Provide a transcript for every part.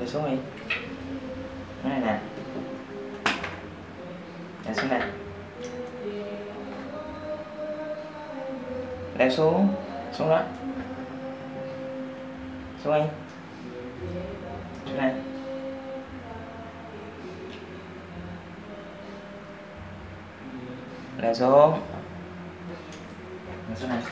Đi xuống đi. Cái này nè. Leo xuống đây. Leo xuống. Xuống đó. Xuống đi. Xuống đây. Leo xuống. Leo xuống này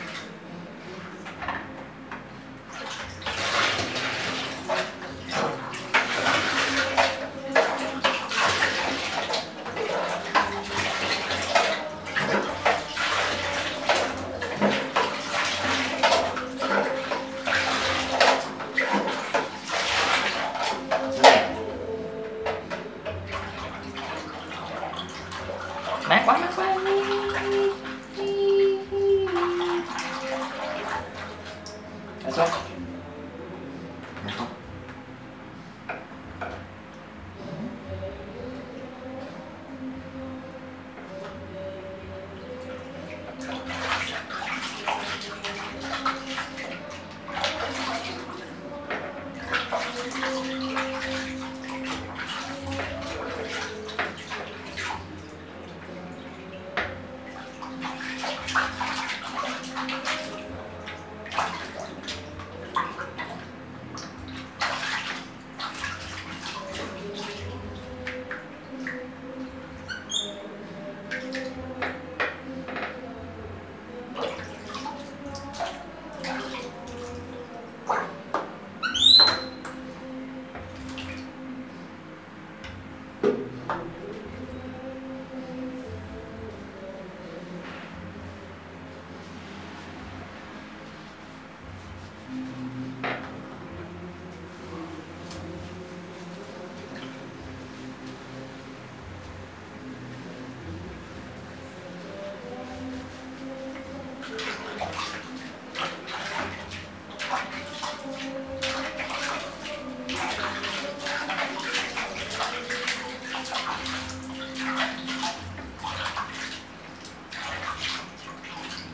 Xuống đây. mát quá mát quá Leo xuống Mát không?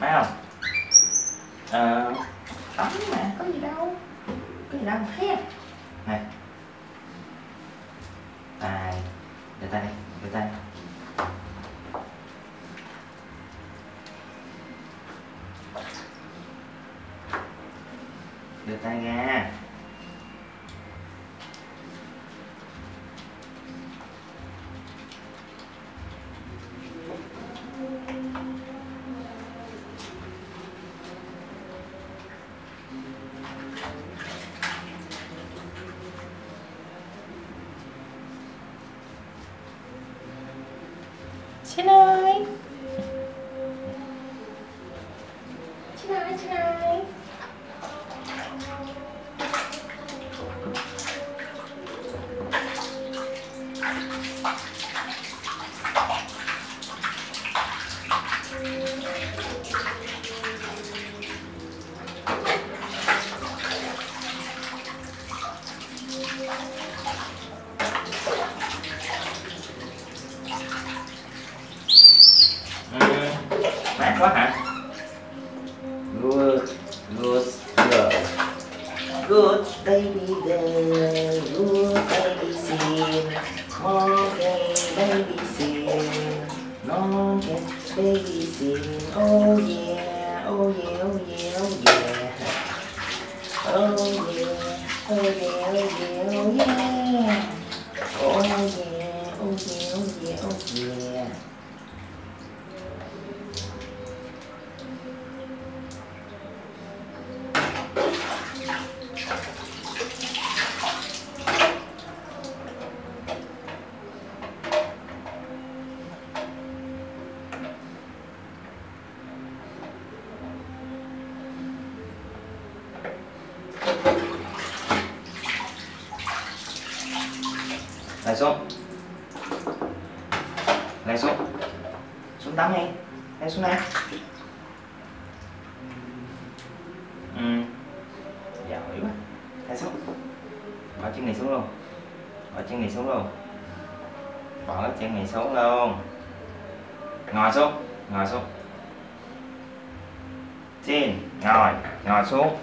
Phải không? Ờ, tắm mà, có gì đâu. Có gì đâu thế thấy Này. Này, đưa tay đây đưa tay. Đưa tay ra Xin quá hả? Good, good girl. Good baby girl, good baby sin. Okay, baby sin. Okay, baby sin. Oh yeah, oh yeah, oh yeah. Xuống Lại xuống Xuống tắm đi. Lên xuống đây. Ừ. Dạ, Giỏi quá. Lại xuống Bỏ chân này xuống luôn. Bỏ chân này xuống luôn. Bỏ chân này xuống luôn. Ngồi xuống. Ngồi xuống. Xin, ngồi, ngồi xuống.